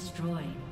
Destroyed.